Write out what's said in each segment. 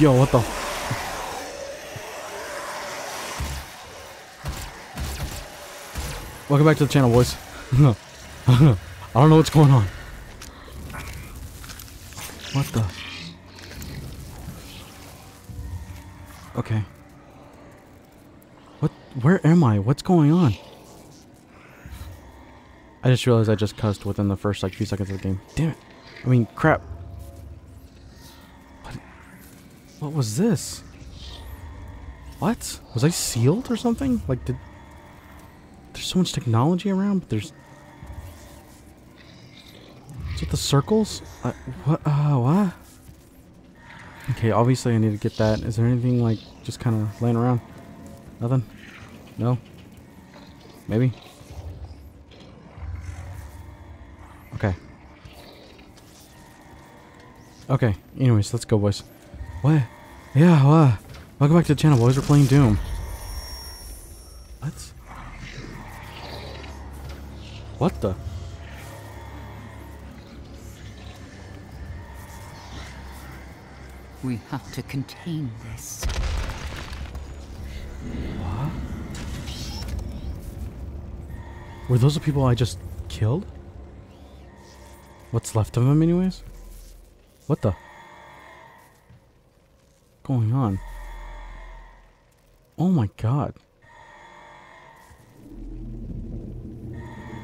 Yo, what the? Welcome back to the channel, boys. I don't know what's going on. What the? Okay. What? Where am I? What's going on? I just realized I just cussed within the first like few seconds of the game. Damn it. I mean, crap. What was this? What? Was I sealed or something? Like, did... There's so much technology around, but there's... Is it the circles? What? Uh, what? Okay, obviously I need to get that. Is there anything, like, just kind of laying around? Nothing? No? Maybe? Okay. Okay, anyways, let's go, boys. What? Yeah, what? Welcome back to the channel, boys. We're playing Doom. What? What the? We have to contain this. What? Were those the people I just killed? What's left of them, anyways? What the? Going on? Oh my god.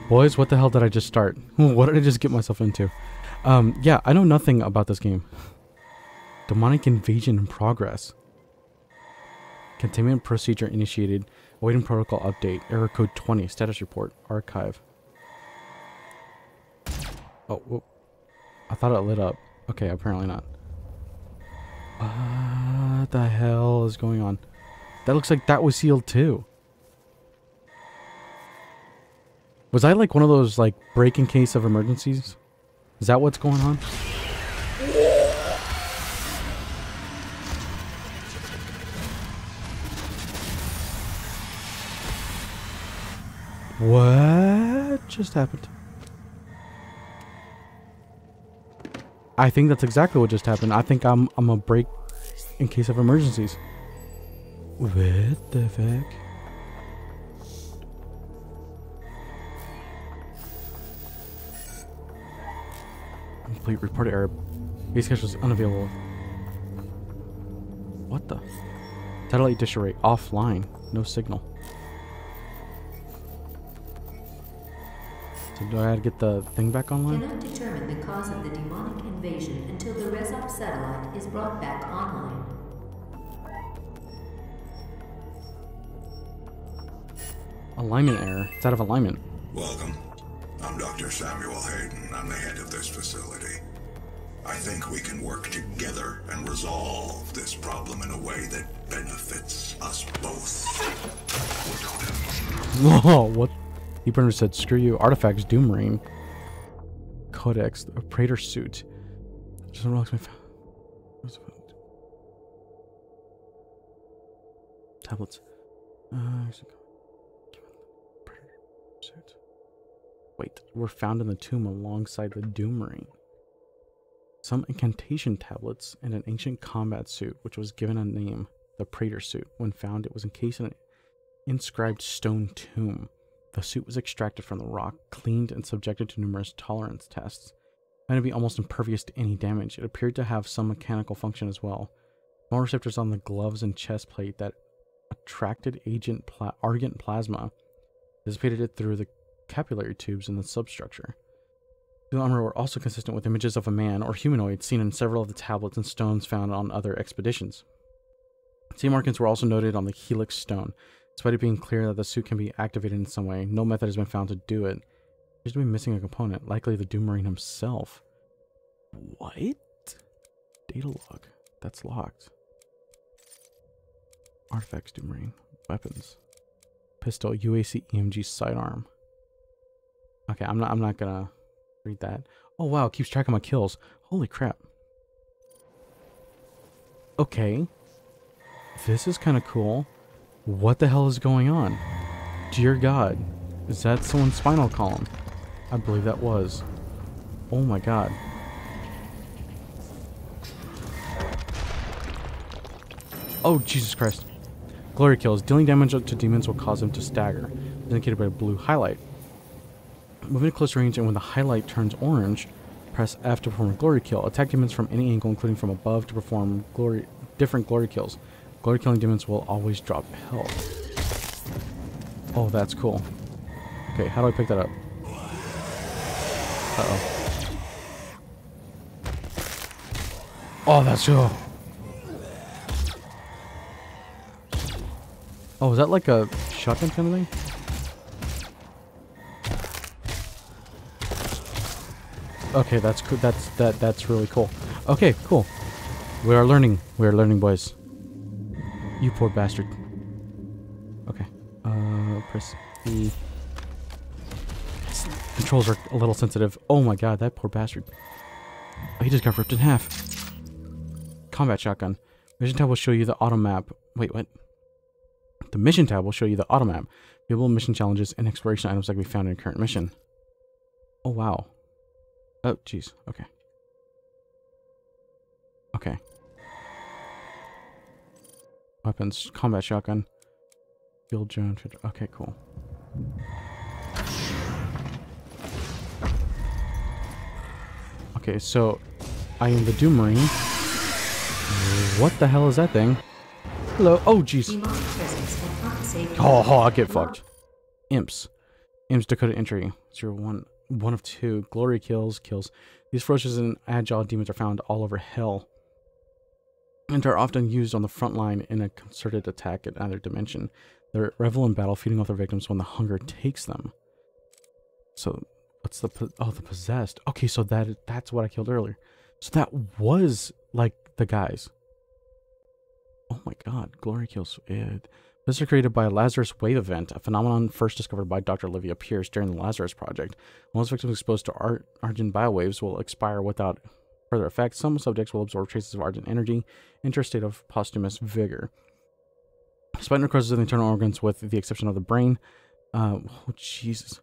Boys, what the hell did I just start? what did I just get myself into? Um, yeah, I know nothing about this game. Demonic invasion in progress. Containment procedure initiated. Awaiting protocol update. Error code 20. Status report. Archive. Oh, whoa. I thought it lit up. Okay, apparently not. What the hell is going on? That looks like that was sealed too. Was I like one of those like break in case of emergencies? Is that what's going on? What just happened? I think that's exactly what just happened. I think I'm I'm a break in case of emergencies. What the fuck? Complete report error. Base cache was unavailable. What the? Satellite dish array offline. No signal. So do I gotta get the thing back online? Cannot determine the cause of the demonic invasion until the Rezop satellite is brought back online. Alignment error. It's out of alignment. Welcome. I'm Dr. Samuel Hayden. I'm the head of this facility. I think we can work together and resolve this problem in a way that benefits us both. Whoa, what? Deepburner said, screw you. Artifacts, Doom Marine. Codex, a Praetor suit. Just unlocks my... the- Tablets. Uh. Wait, were found in the tomb alongside the Doom Ring. Some incantation tablets and an ancient combat suit, which was given a name, the Praetor suit. When found, it was encased in an inscribed stone tomb. The suit was extracted from the rock, cleaned, and subjected to numerous tolerance tests. To be almost impervious to any damage, it appeared to have some mechanical function as well. Small receptors on the gloves and chest plate that attracted agent pla- argent plasma dissipated it through the capillary tubes in the substructure. The armor were also consistent with images of a man or humanoid seen in several of the tablets and stones found on other expeditions. Sea markings were also noted on the Helix stone. Despite it being clear that the suit can be activated in some way, no method has been found to do it. Appears to be missing a component, likely the Doom Marine himself. What? Data log. That's locked. Artifacts, Doom Marine. Weapons. Pistol, UAC, EMG, sidearm. Okay, I'm not. I'm not gonna read that. Oh wow, keeps track of my kills. Holy crap. Okay. This is kind of cool. What the hell is going on? Dear God. Is that someone's spinal column? I believe that was. Oh my god. Oh, Jesus Christ. Glory kills. Dealing damage to demons will cause them to stagger. Indicated by a blue highlight. Moving to close range and when the highlight turns orange, press F to perform a glory kill. Attack demons from any angle, including from above, to perform glory different glory kills. Glory killing demons will always drop health. Oh, that's cool. Okay, how do I pick that up? Uh-oh. Oh, that's cool. Oh, is that like a shotgun kind of thing? Okay, that's cool. That's that. That's really cool. Okay, cool. We are learning. We are learning, boys. You poor bastard. Okay. Uh, press E. Controls are a little sensitive. Oh my god, that poor bastard. Oh, he just got ripped in half. Combat shotgun. Mission tab will show you the auto map. Wait, what? The mission tab will show you the auto map. Available mission challenges and exploration items that can be found in a current mission. Oh wow. Oh, jeez. Okay. Okay. Weapons. Combat shotgun. Field drone. Okay, cool. Okay, so I am the Doom Marine. What the hell is that thing? Hello. Oh, jeez. Oh, oh, I'll get fucked. Imps. Imps Dakota entry. Zero one one of two. Glory kills, kills. These ferocious and agile demons are found all over hell. And are often used on the front line in a concerted attack in either dimension. They revel in battle, feeding off their victims when the hunger takes them. So, what's the oh the possessed? Okay, so that that's what I killed earlier. So that was like the guys. Oh my god, glory kills. It. This is created by a Lazarus wave event, a phenomenon first discovered by Dr. Olivia Pierce during the Lazarus Project. Once victims exposed to art, Argent biowaves will expire without further effect. Some subjects will absorb traces of Argent energy, enter a state of posthumous vigor. Despite necrosis of the internal organs, with the exception of the brain, uh, oh Jesus,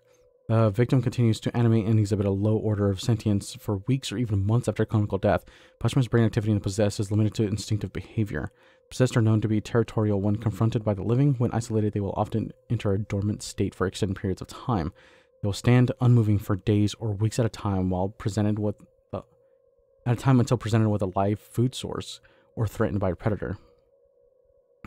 the victim continues to animate and exhibit a low order of sentience for weeks or even months after clinical death. Posthumous brain activity in the possessed is limited to instinctive behavior. Possessed are known to be territorial when confronted by the living. When isolated, they will often enter a dormant state for extended periods of time. They will stand unmoving for days or weeks at a time while presented with the, at a time until presented with a live food source or threatened by a predator.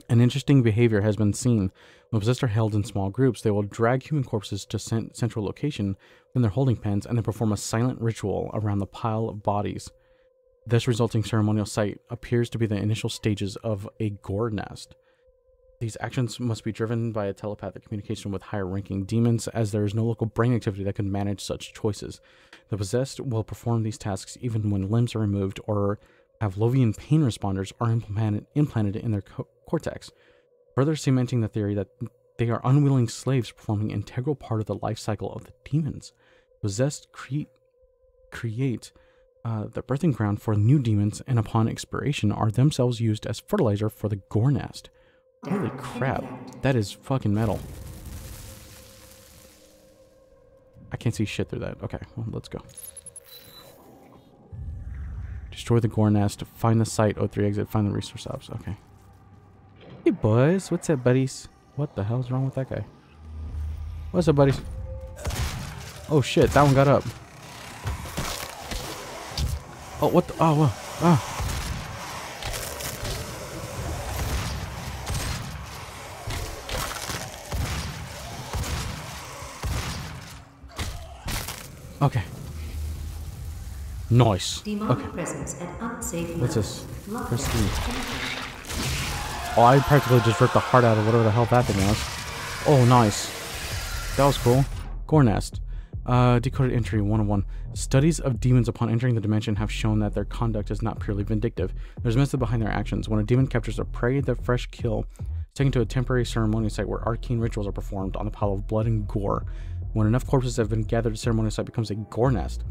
An interesting behavior has been seen. When possessed are held in small groups, they will drag human corpses to cent- central location in their holding pens and then perform a silent ritual around the pile of bodies. This resulting ceremonial site appears to be the initial stages of a gore nest. These actions must be driven by a telepathic communication with higher ranking demons, as there is no local brain activity that can manage such choices. The possessed will perform these tasks even when limbs are removed or Pavlovian pain responders are implanted, implanted in their co- cortex, further cementing the theory that they are unwilling slaves performing integral part of the life cycle of the demons. Possessed create, create uh, the birthing ground for new demons, and upon expiration, are themselves used as fertilizer for the gore nest. Holy crap, that is fucking metal. I can't see shit through that. Okay, well, let's go. Destroy the gore nest. Find the site. O3 exit. Find the resource hubs. Okay. Hey, boys. What's up, buddies? What the hell's wrong with that guy? What's up, buddies? Oh, shit. That one got up. Oh, what the? Oh, whoa. Ah. Okay. Nice. Demonic Okay. presence at unsafe What's this? Press E. Oh, I practically just ripped the heart out of whatever the hell that thing was. Oh, nice. That was cool. Gore Nest. Uh, decoded entry 101. Studies of demons upon entering the dimension have shown that their conduct is not purely vindictive. There's method behind their actions. When a demon captures a prey, the fresh kill is taken to a temporary ceremonial site where arcane rituals are performed on the pile of blood and gore. When enough corpses have been gathered, the ceremonial site becomes a gore nest.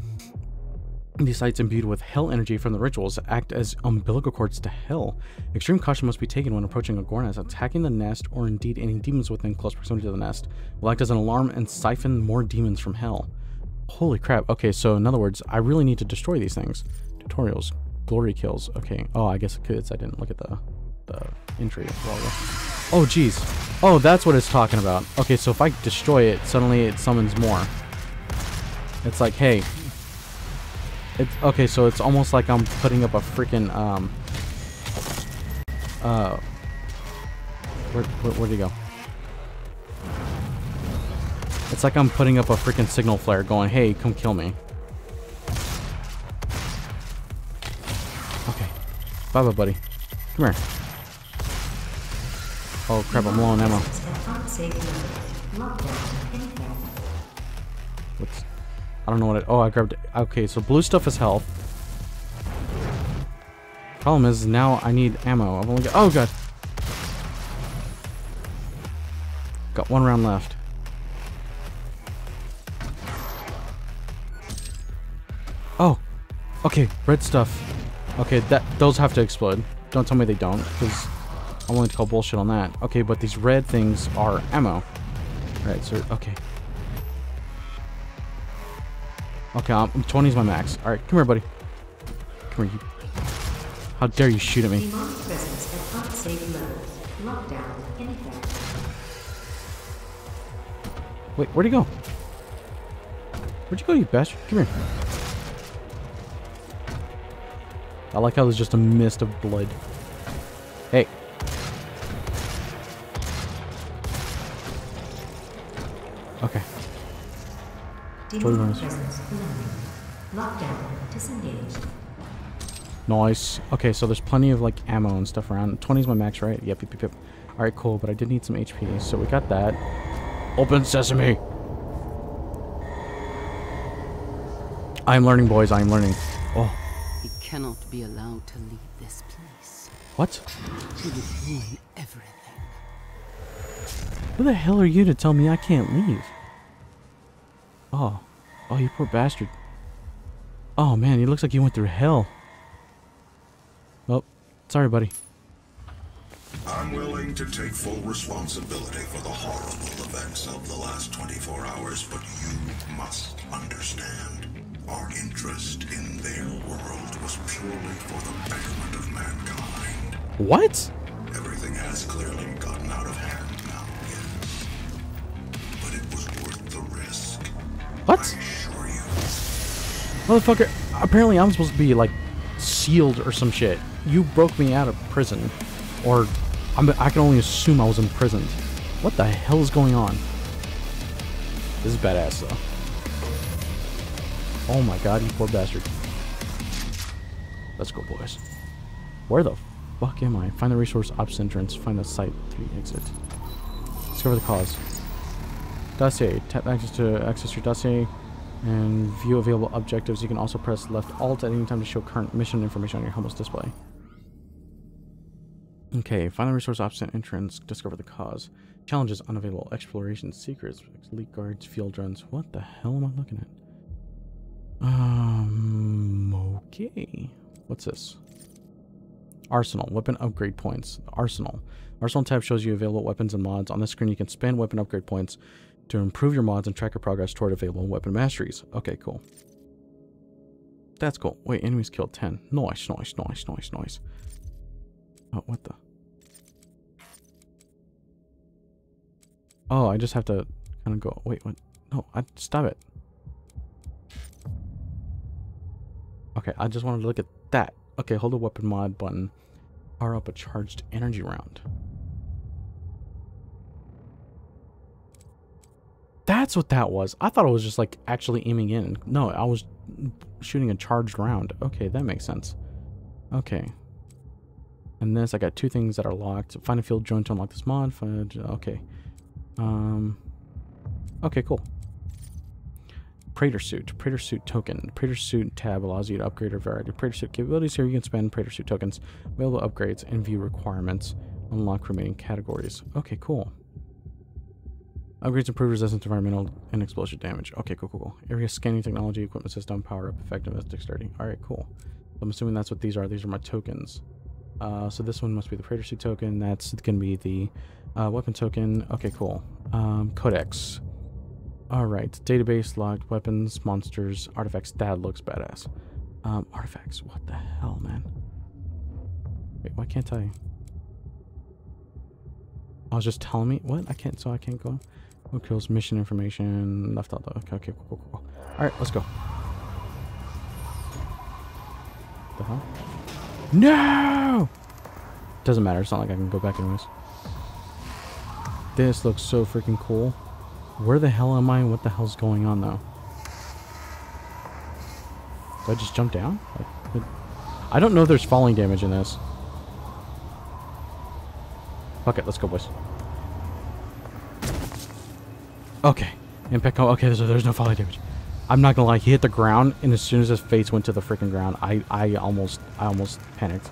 These sites imbued with hell energy from the rituals act as umbilical cords to hell. Extreme caution must be taken when approaching a gore nest. Attacking the nest, or indeed any demons within close proximity to the nest, will act as an alarm and siphon more demons from hell. Holy crap. Okay, so in other words, I really need to destroy these things. Tutorials. Glory kills. Okay. Oh, I guess it could, I didn't look at the the entry. Oh, jeez. Oh, that's what it's talking about. Okay, so if I destroy it, suddenly it summons more. It's like, hey, it's okay, so it's almost like I'm putting up a freaking um uh where, where where'd he go? It's like I'm putting up a freaking signal flare going, hey, come kill me. Okay. Bye bye buddy. Come here. Oh crap, I'm low on ammo. I don't know what it. Oh, I grabbed. Okay, so blue stuff is health. Problem is now I need ammo. I've only got. Oh god. Got one round left. Oh, okay. Red stuff. Okay, that those have to explode. Don't tell me they don't, because I'm willing to call bullshit on that. Okay, but these red things are ammo. All right, so okay. Okay, um, I'm, 20 is my max. Alright, come here, buddy. Come here, you. How dare you shoot at me? Wait, where'd he go? Where'd you go, you bastard? Come here. I like how there's just a mist of blood. Hey. Okay. Demon presence Lockdown disengaged. Nice. Okay, so there's plenty of like ammo and stuff around. 20 is my max, right? Yep, yep, yep, yep. Alright, cool, but I did need some HP, so we got that. Open sesame! I'm learning, boys, I'm learning. Oh. He cannot be allowed to leave this place. What? He would ruin everything. Who the hell are you to tell me I can't leave? Oh. Oh, you poor bastard. Oh, man, he looks like he went through hell. Oh, sorry, buddy. I'm willing to take full responsibility for the horrible events of the last 24 hours, but you must understand. Our interest in their world was purely for the betterment of mankind. What? Everything has clearly gotten out of hand What? Motherfucker, apparently I'm supposed to be, like, sealed or some shit. You broke me out of prison. Or, I'm, I can only assume I was imprisoned. What the hell is going on? This is badass, though. Oh my god, you poor bastard. Let's go, boys. Where the fuck am I? Find the resource ops entrance. Find the site 3 exit. Discover the cause. Dossier. Tap access to access your dossier and view available objectives. You can also press left alt at any time to show current mission information on your helmet's display. Okay, find the resource option entrance, discover the cause. Challenges unavailable, exploration, secrets, elite guards, field runs. What the hell am I looking at? Um, okay. What's this? Arsenal, weapon upgrade points. Arsenal. Arsenal tab shows you available weapons and mods. On this screen, you can spend weapon upgrade points to improve your mods and track your progress toward available weapon masteries. Okay, cool. That's cool. Wait, enemies killed 10. Nice, nice, nice, nice, nice. Oh, what the? Oh, I just have to kind of go. Wait, what? No, I stop it. Okay, I just wanted to look at that. Okay, hold the weapon mod button. Power up a charged energy round. That's what that was. I thought it was just like actually aiming in. No, I was shooting a charged round. Okay, that makes sense. Okay. And this, I got two things that are locked. Find a field drone to unlock this mod. Find, okay. Um. Okay, cool. Praetor suit. Praetor suit token. Praetor suit tab allows you to upgrade a variety Praetor suit capabilities. Here you can spend Praetor suit tokens, available upgrades, and view requirements. Unlock remaining categories. Okay, cool. Upgrades improve resistance to environmental and explosive damage. Okay, cool, cool, cool. Area scanning technology, equipment system, power up, effectiveness, dexterity. Alright, cool. I'm assuming that's what these are. These are my tokens. Uh, so this one must be the Praetor suit token. That's going to be the uh, weapon token. Okay, cool. Um, codex. Alright, database, logged weapons, monsters, artifacts. That looks badass. Um, artifacts. What the hell, man? Wait, why can't I? I was just telling me what I can't, so I can't go. What kills mission information left out? Okay, okay, cool, cool, cool. All right, let's go. The hell? No! Doesn't matter. It's not like I can go back anyways. This looks so freaking cool. Where the hell am I what the hell's going on though? Do I just jump down? I don't know if there's falling damage in this. Fuck it, let's go boys. Okay. Impact, okay, there's, there's no falling damage. I'm not gonna lie, he hit the ground, and as soon as his face went to the freaking ground, I, I almost, I almost panicked.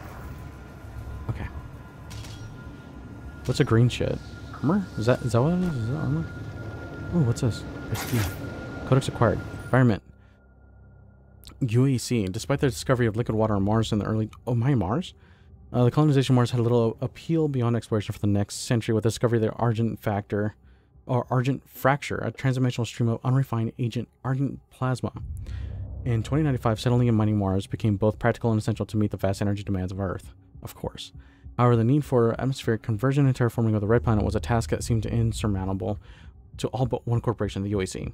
Okay. What's a green shit? Armor? Is that, is that what it is? Is that armor? Oh, what's this? Prestige. Codex acquired. Environment. UAC. Despite the discovery of liquid water on Mars in the early... Oh, my Mars? Uh, the colonization of Mars had a little appeal beyond exploration for the next century with the discovery of the Argent Factor, or Argent Fracture, a transdimensional stream of unrefined agent Argent Plasma. In 2095, settling and mining Mars became both practical and essential to meet the vast energy demands of Earth, of course. However, the need for atmospheric conversion and terraforming of the Red Planet was a task that seemed insurmountable to all but one corporation, the UAC.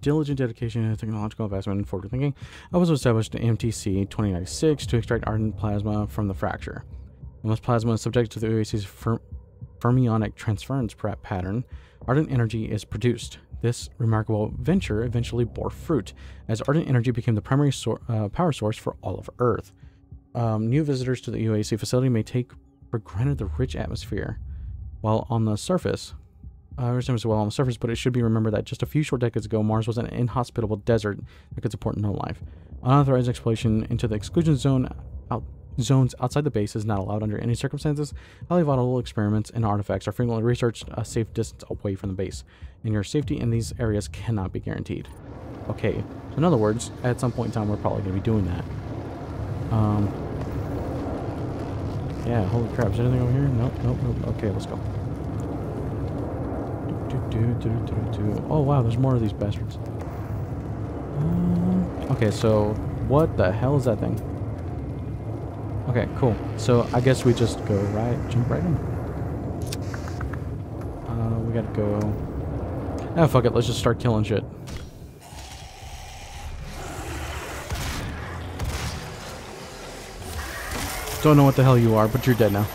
Diligent dedication and technological investment and forward thinking, I was established in MTC 2096 to extract argent plasma from the fracture. Unless plasma is subject to the UAC's fermionic transference pattern, argent energy is produced. This remarkable venture eventually bore fruit, as argent energy became the primary uh, power source for all of Earth. Um, new visitors to the UAC facility may take for granted the rich atmosphere, while on the surface, uh, everything was well on the surface, but it should be remembered that just a few short decades ago, Mars was an inhospitable desert that could support no life. Unauthorized exploration into the exclusion zone out, zones outside the base is not allowed under any circumstances. Highly volatile experiments and artifacts are frequently researched a safe distance away from the base, and your safety in these areas cannot be guaranteed. Okay, so in other words, at some point in time, we're probably going to be doing that. Um, yeah, holy crap, is anything over here? Nope, nope, nope. Okay, let's go. Do, do, do, oh wow, there's more of these bastards. Um, okay, so what the hell is that thing? Okay, cool. So I guess we just go right, jump right in. Uh, we gotta go. Ah, fuck it. Let's just start killing shit. Don't know what the hell you are, but you're dead now.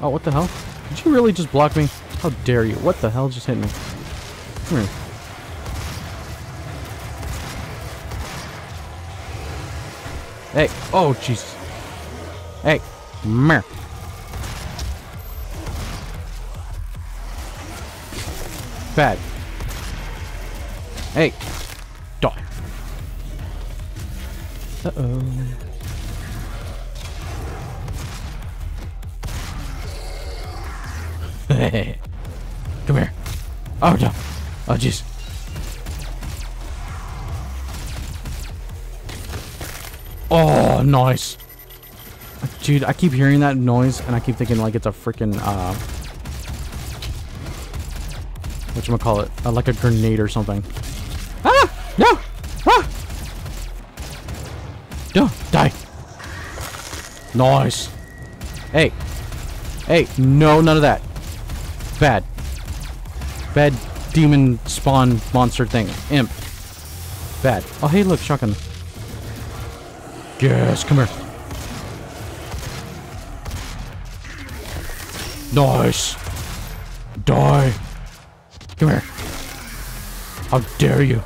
Oh, what the hell? Did you really just block me? How dare you? What the hell just hit me? Come. Hey. Oh, jeez. Hey. Meh. Bad. Hey. Die. Uh-oh. Come here. Oh, no. Oh, jeez. Oh, nice. Dude, I keep hearing that noise, and I keep thinking like it's a freaking, uh... Whatchamacallit? Uh, like a grenade or something. Ah! No! Ah! No! Die! Nice! Hey! Hey, no, none of that. Bad. Bad demon spawn monster thing. Imp. Bad. Oh, hey, look, shotgun. Yes, come here. Nice. Die. Come here. How dare you?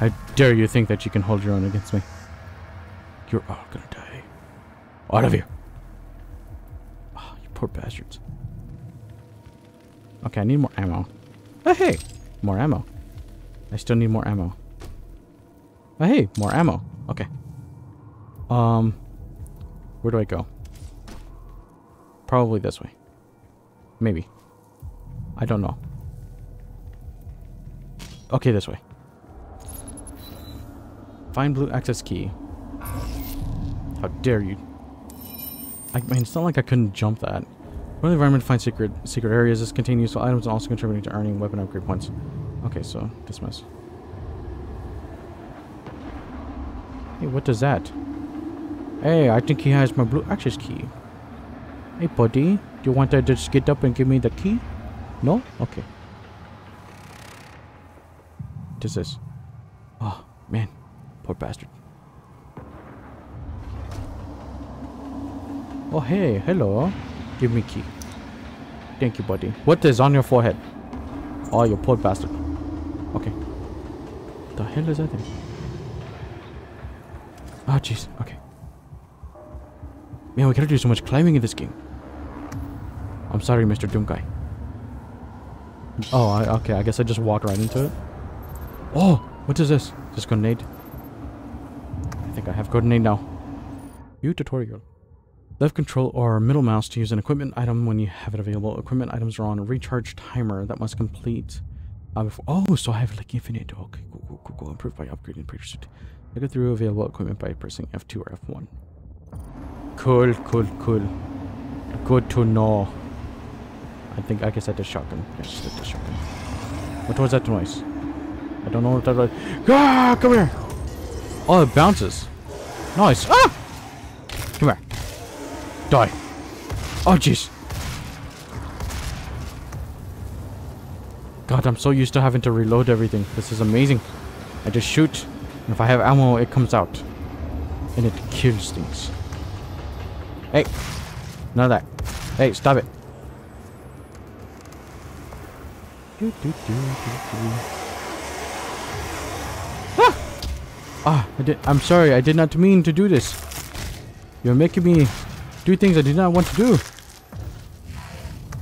How dare you think that you can hold your own against me? You're all gonna die. Out of here. Oh, you poor bastards. Okay, I need more ammo. Oh, hey! More ammo. I still need more ammo. Oh, hey! More ammo. Okay. Um, where do I go? Probably this way. Maybe. I don't know. Okay, this way. Find blue access key. How dare you? I mean, it's not like I couldn't jump that. When the environment finds secret secret areas, this contain useful items and also contributing to earning weapon upgrade points. Okay, so dismiss. Hey, what does that? Hey, I think he has my blue access key. Hey, buddy, do you want to just get up and give me the key? No? Okay. What is this? Oh, man. Poor bastard. Oh, hey, hello. Give me key. Thank you, buddy. What is on your forehead? Oh, you poor bastard. Okay. The hell is that thing? Oh, jeez. Okay. Man, we gotta do so much climbing in this game. I'm sorry, Mr. Doom Guy. Oh, I, okay. I guess I just walked right into it. Oh, what is this? Is this grenade? I think I have grenade now. View tutorial. Left control or middle mouse to use an equipment item when you have it available. Equipment items are on a recharge timer that must complete. Uh, before. Oh, so I have like infinite. Okay, cool, cool, cool, cool. Improved by upgrading Praetor. I go through available equipment by pressing F2 or F1. Cool, cool, cool. Good to know. I think I guess I did shotgun. Yes, I did shotgun. What was that noise? I don't know what that was. Ah, come here. Oh, it bounces. Nice. Ah! Come here. Die. Oh, jeez. God, I'm so used to having to reload everything. This is amazing. I just shoot. And if I have ammo, it comes out. And it kills things. Hey. None of that. Hey, stop it. Do, do, do, ah! ah! I did. I'm sorry. I did not mean to do this. You're making me do things I did not want to do.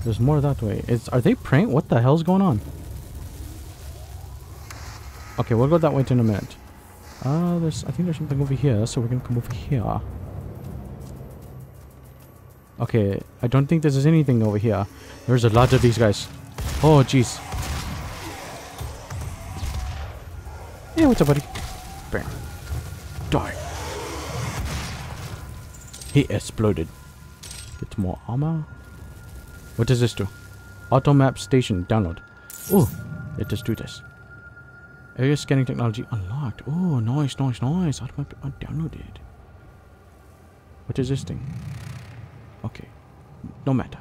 There's more that way. It's are they prank? What the hell's going on? Okay, we'll go that way in a minute. Uh, there's. I think there's something over here, so we're gonna come over here. Okay, I don't think there's anything over here. There's a lot of these guys. Oh, jeez. Hey, what's up, buddy? Bam. Die. He exploded. Get more armor. What does this do? Auto map station download. Oh, let us do this. Area scanning technology unlocked. Oh, nice, nice, nice. Auto map downloaded. What is this thing? Okay. No matter.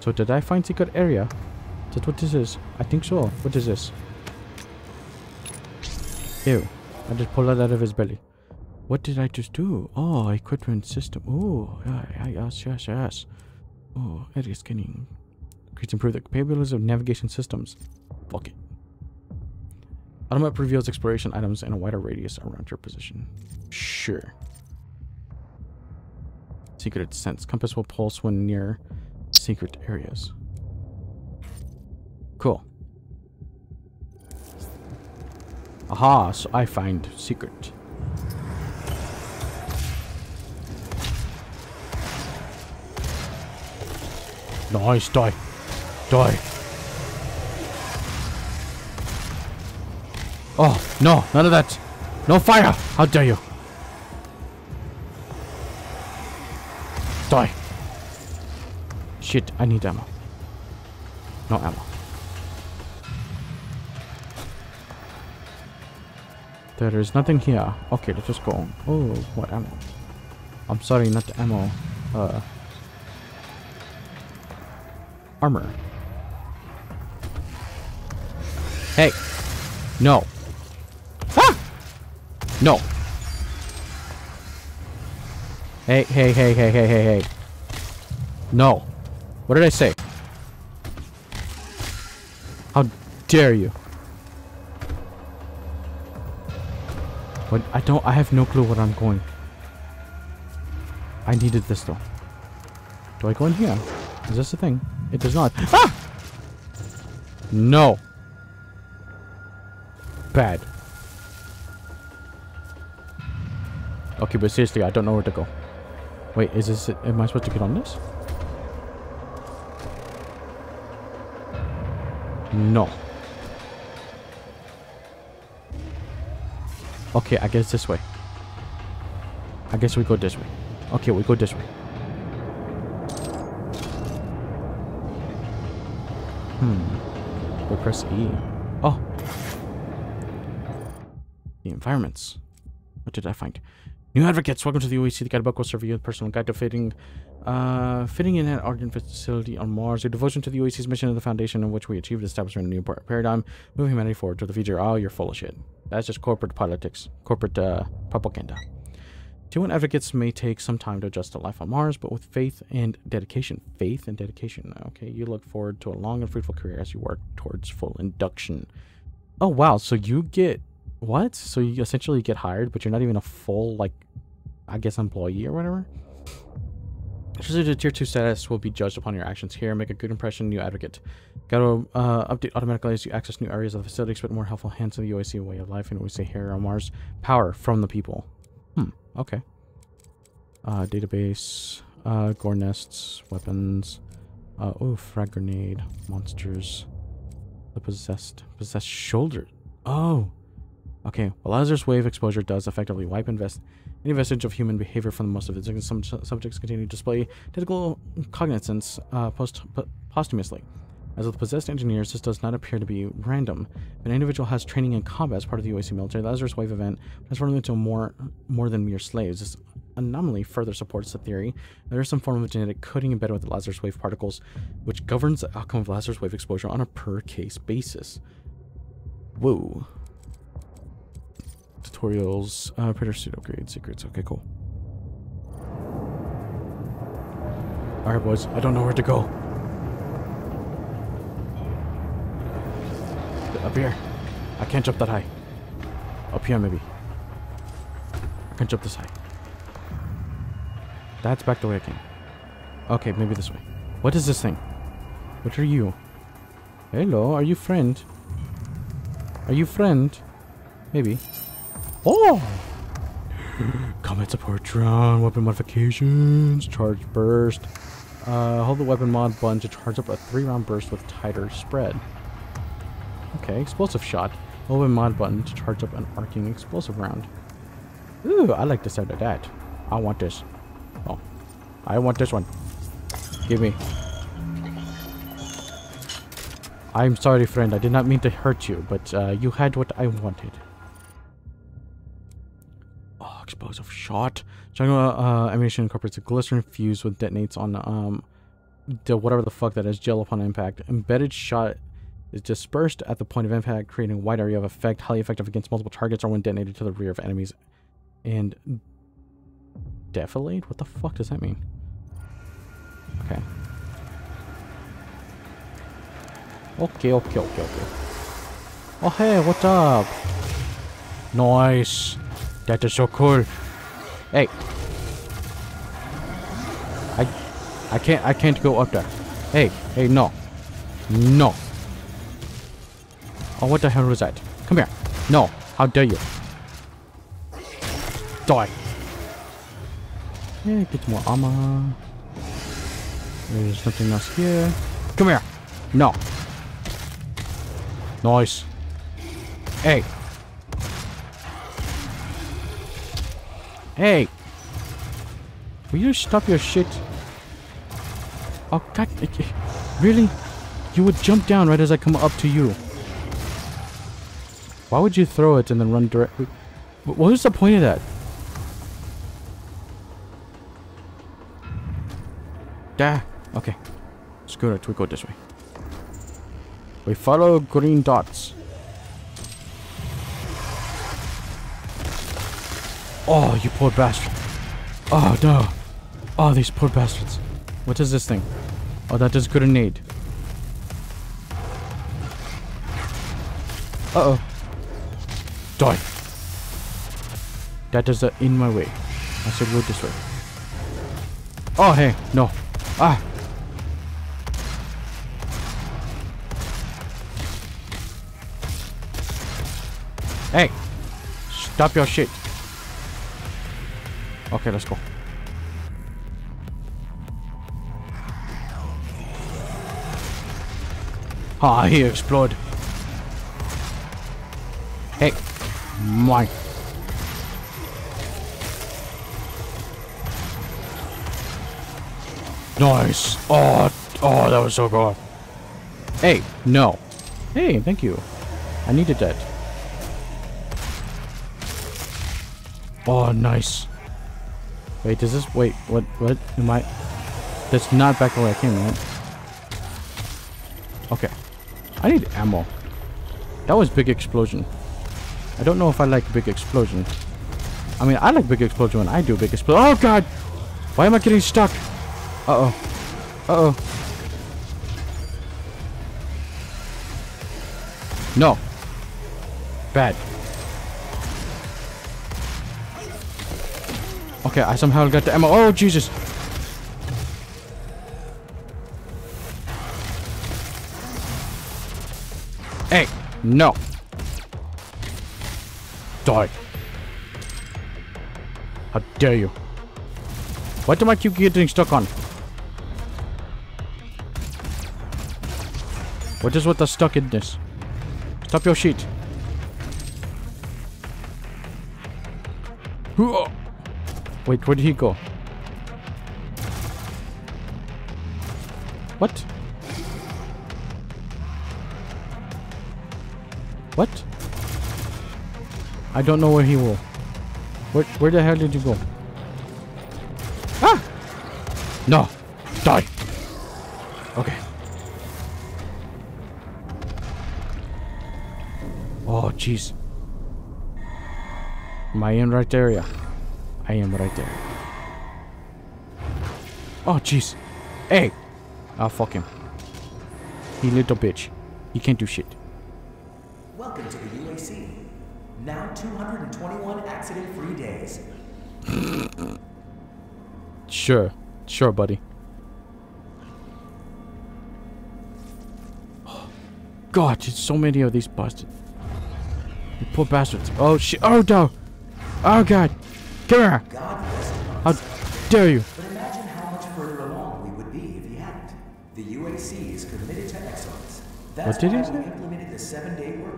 So did I find secret area? Is that what this is? I think so. What is this? Ew. I just pulled that out of his belly. What did I just do? Oh, equipment system. Oh, yeah, yes, yes, yes. Oh, area scanning. Creates improve the capabilities of navigation systems. Fuck it. Automap reveals exploration items in a wider radius around your position. Sure. Secret sense. Compass will pulse when near secret areas. Cool. Aha, so I find secret. Nice, die. Die. Oh, no, none of that. No fire! How dare you! Die. Shit, I need ammo. No ammo. There is nothing here. Okay, let's just go. Oh, what ammo? I'm sorry, not ammo. Uh, armor. Hey. No. Ah! No. Hey, hey, hey, hey, hey, hey, hey. No. What did I say? How dare you? But I don't, I have no clue where I'm going. I needed this though. Do I go in here? Is this a thing? It does not. Ah! No. Bad. Okay, but seriously, I don't know where to go. Wait, is this? Am I supposed to get on this? No. Okay, I guess this way. I guess we go this way. Okay, we go this way. Hmm. We press E. Oh. The environments. What did I find? New advocates, welcome to the OEC, the guidebook will serve you a personal guide to fitting, uh, fitting in an argent facility on Mars. Your devotion to the OEC's mission and the foundation on which we achieved establishment of a new paradigm, moving humanity forward to the future. Oh, you're full of shit. That's just corporate politics, corporate uh, propaganda. T1 advocates may take some time to adjust to life on Mars, but with faith and dedication, faith and dedication, okay, you look forward to a long and fruitful career as you work towards full induction. Oh wow, so you get what? So you essentially get hired, but you're not even a full like, I guess employee or whatever. Usually the tier 2 status will be judged upon your actions here. Make a good impression, new advocate. Got to uh, update automatically as you access new areas of the facility. Expect more helpful hands of the OIC way of life. And we say here on Mars, power from the people. Okay. Uh, database, uh, gore nests, weapons. Uh, oh, frag grenade, monsters. The possessed, possessed shoulder. Oh, Okay, well, Lazarus wave exposure does effectively wipe invest any vestige of human behavior from the most of it. Some su- subjects continue to display typical cognizance uh, post posthumously. As with possessed engineers, this does not appear to be random. If an individual has training in combat as part of the UAC military, the Lazarus wave event transforms them into more more than mere slaves. This anomaly further supports the theory there is some form of genetic coding embedded with the Lazarus wave particles, which governs the outcome of Lazarus wave exposure on a per case basis. Whoa tutorials, uh, printer suit upgrade, secrets. Okay, cool. Alright, boys. I don't know where to go. Up here. I can't jump that high. Up here, maybe. I can jump this high. That's back the way I came. Okay, maybe this way. What is this thing? What are you? Hello, are you friend? Are you friend? Maybe. Oh! Combat support drone, weapon modifications, charge burst. Uh, hold the weapon mod button to charge up a three round burst with tighter spread. Okay, explosive shot. Hold the mod button to charge up an arcing explosive round. Ooh, I like the sound of that. I want this. Oh, I want this one. Give me. I'm sorry, friend. I did not mean to hurt you, but uh, you had what I wanted Oh, explosive shot. Jungle uh, ammunition incorporates a glycerin fuse with detonates on um, the whatever the fuck that is gel upon impact. Embedded shot is dispersed at the point of impact, creating a wide area of effect, highly effective against multiple targets or when detonated to the rear of enemies. And defilade? What the fuck does that mean? Okay. Okay, okay, okay, okay. Oh hey, what's up? Nice. That is so cool. Hey. I I can't I can't go up there. Hey, hey, no. No. Oh, what the hell was that? Come here. No. How dare you? Die. Yeah, get more armor. There's nothing else here. Come here. No. Nice. Hey. Hey! Will you stop your shit? Oh god, really? You would jump down right as I come up to you. Why would you throw it and then run directly? What was the point of that? Da. Okay. Screw it. We go this way. We follow green dots. Oh, you poor bastard. Oh, no. Oh, these poor bastards. What is this thing? Oh, that is grenade. Uh-oh. Die. That is uh, in my way. I said go this way. Oh, hey, no. Ah. Hey, stop your shit. Okay, let's go. Ah, he explode. Hey, mine. Nice. Oh, oh, that was so good. Hey, no. Hey, thank you. I needed that. Oh, nice. Wait, does this... Wait, what? What? Am I... That's not back where I came, right? Okay. I need ammo. That was big explosion. I don't know if I like big explosion. I mean, I like big explosion when I do big explosion. Oh, God! Why am I getting stuck? Uh-oh. Uh-oh. No. Bad. Okay, I somehow got the ammo. Oh, Jesus. Hey, no. Die. How dare you? What am I keep getting stuck on? What is with the stuck in this? Stop your shit. Wait, where did he go? What? What? I don't know where he will. Where, where the hell did you go? Ah! No! Die! Okay. Oh, jeez. Am I in right area? I am right there. Oh, jeez. Hey! Ah, fuck him. He little bitch. He can't do shit. Welcome to. Now 221 accident-free days. Sure. Sure, buddy. God, there's so many of these bastards. You poor bastards. Oh, shit. Oh, no. Oh, God. Come here. God. How dare you? But imagine how much further along we would be if you hadn't. The UAC is committed to excellence. That's What did he say? implemented the seven-day work.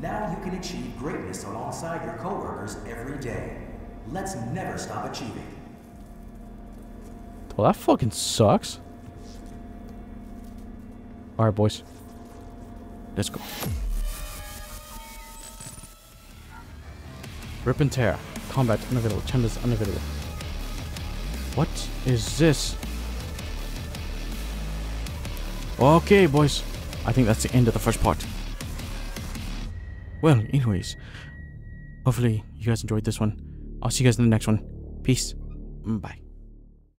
Now you can achieve greatness alongside your coworkers every day. Let's never stop achieving. Well, that fucking sucks. Alright, boys. Let's go. Rip and tear. Combat unavailable. Chambers unavailable. What is this? Okay, boys. I think that's the end of the first part. Well, anyways. Hopefully, you guys enjoyed this one. I'll see you guys in the next one. Peace. Bye.